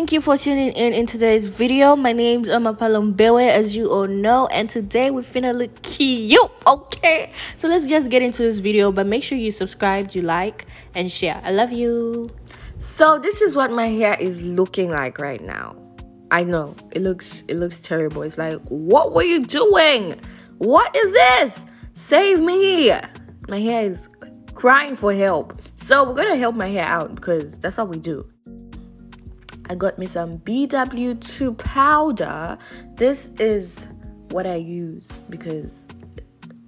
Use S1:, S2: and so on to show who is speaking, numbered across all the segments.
S1: thank you for tuning in in today's video. My name's Emma Palo Mbewe, as you all know, and today we finna look cute, okay? So let's just get into this video, but make sure you subscribe, you like, and share. I love you. So this is what my hair is looking like right now. I know it looks it looks terrible. It's like, what were you doing? What is this? Save me! My hair is crying for help. So we're gonna help my hair out because that's how we do. I got me some BW2 powder. This is what I use because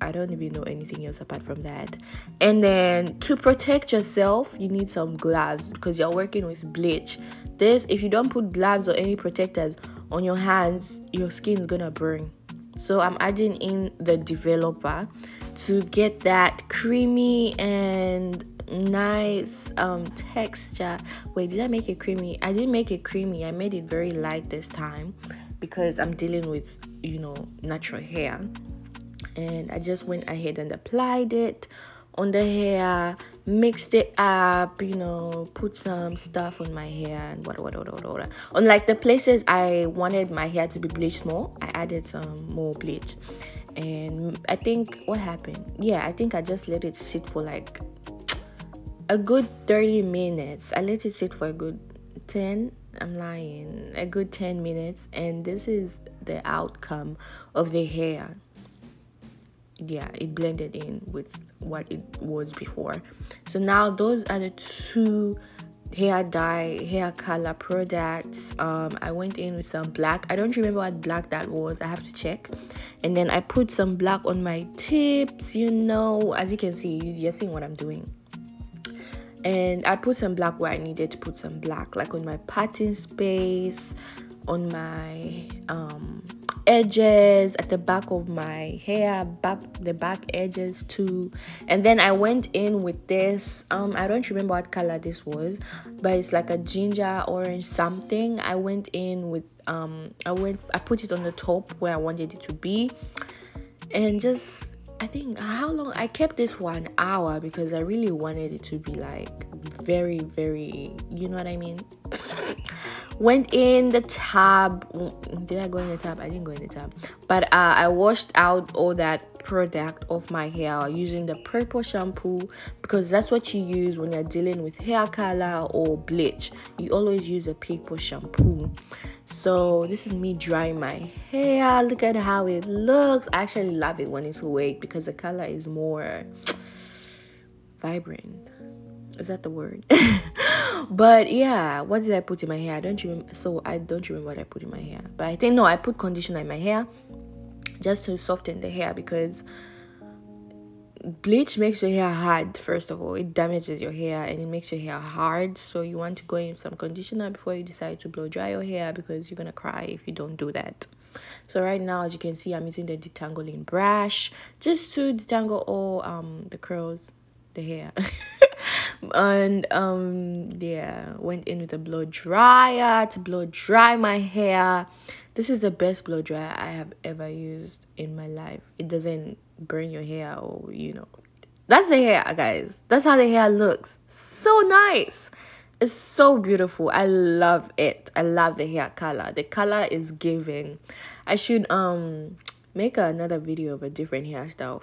S1: I don't even know anything else apart from that. And then to protect yourself, you need some gloves because you're working with bleach. This, if you don't put gloves or any protectors on your hands, your skin is gonna burn. So I'm adding in the developer to get that creamy and nice um texture. Wait did i make it creamy? I didn't make it creamy. I made it very light this time because i'm dealing with you know natural hair. And i just went ahead and applied it on the hair mixed it up you know put some stuff on my hair and what what what what what. On like the places i wanted my hair to be bleached more i added some more bleach. And i think what happened? Yeah i think i just let it sit for like a good 30 minutes. I let it sit for a good 10 i'm lying a good 10 minutes and this is the outcome of the hair. Yeah it blended in with what it was before. So now those are the two hair dye hair color products. Um i went in with some black. I don't remember what black that was. I have to check. And then i put some black on my tips you know. As you can see you're seeing what i'm doing and i put some black where i needed to put some black like on my parting space on my um edges at the back of my hair back the back edges too. And then i went in with this um i don't remember what color this was but it's like a ginger orange something. I went in with um i went i put it on the top where i wanted it to be. And just I think how long I kept this for an hour because I really wanted it to be like very, very, you know what I mean? Went in the tub. Did I go in the tub? I didn't go in the tub. But uh, I washed out all that product off my hair using the purple shampoo because that's what you use when you're dealing with hair color or bleach. You always use a purple shampoo so this is me drying my hair. Look at how it looks. I actually love it when it's awake because the color is more vibrant. Is that the word? But yeah what did i put in my hair? I don't remember so i don't remember what i put in my hair. But i think no i put conditioner in my hair just to soften the hair because bleach makes your hair hard first of all. It damages your hair and it makes your hair hard. So you want to go in some conditioner before you decide to blow dry your hair because you're gonna cry if you don't do that. So right now as you can see i'm using the detangling brush just to detangle all um the curls the hair. And um yeah went in with a blow dryer to blow dry my hair. This is the best blow dryer i have ever used in my life. It doesn't burn your hair or you know. That's the hair guys. That's how the hair looks. So nice. It's so beautiful. I love it. I love the hair color. The color is giving. I should um make another video of a different hairstyle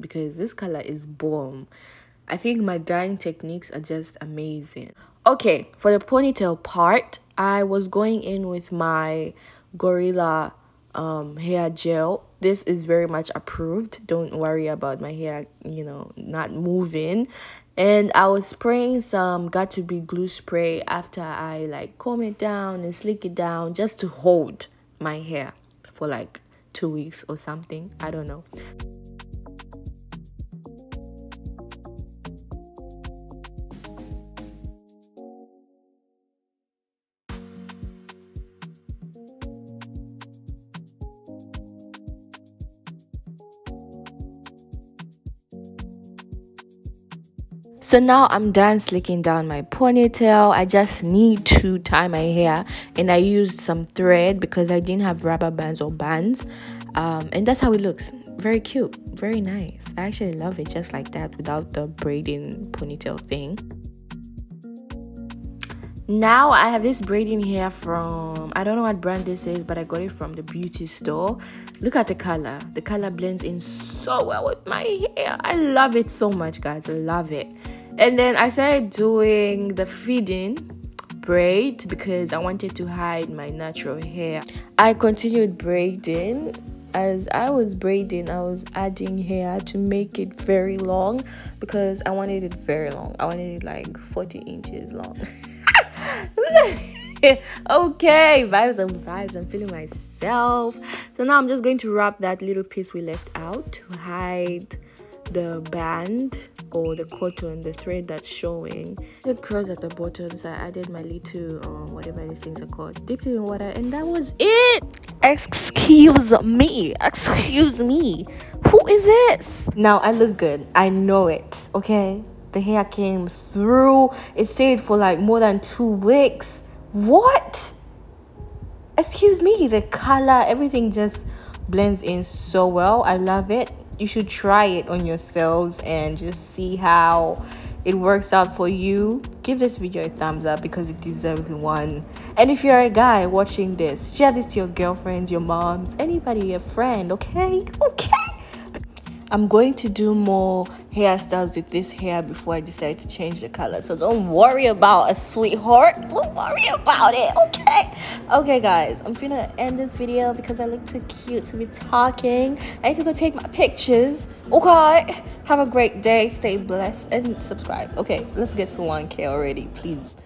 S1: because this color is bomb. I think my dyeing techniques are just amazing. Okay for the ponytail part i was going in with my gorilla um hair gel this is very much approved. Don't worry about my hair you know not moving. And i was spraying some got2b glue spray after i like comb it down and slick it down just to hold my hair for like two weeks or something. I don't know So now I'm done slicking down my ponytail. I just need to tie my hair and I used some thread because I didn't have rubber bands or bands. Um, and that's how it looks. Very cute, very nice. I actually love it just like that without the braiding ponytail thing. Now i have this braiding hair from i don't know what brand this is but i got it from the beauty store. Look at the color. The color blends in so well with my hair. I love it so much guys. I love it. And then i started doing the feeding braid because i wanted to hide my natural hair. I continued braiding. As I was braiding, I was adding hair to make it very long because I wanted it very long. I wanted it like 40 inches long. okay, vibes and vibes. I'm feeling myself. So now I'm just going to wrap that little piece we left out to hide the band or the cotton, the thread that's showing. The curls at the bottom, so I added my little um, whatever these things are called, dipped it in water, and that was it. Excuse me, excuse me. Who is this? Now I look good. I know it. Okay, the hair came through. It stayed for like more than two weeks. What? Excuse me, the color, everything just blends in so well. I love it. You should try it on yourselves and just see how it works out for you. Give this video a thumbs up because it deserves one. And if you're a guy watching this, share this to your girlfriends, your moms, anybody, your friend, okay? Okay. I'm going to do more hairstyles with this hair before I decide to change the color. So don't worry about a sweetheart. Don't worry about it, okay? Okay, guys, I'm gonna end this video because I look too cute to be talking. I need to go take my pictures, okay? Have a great day, stay blessed, and subscribe. Okay, let's get to 1K already, please.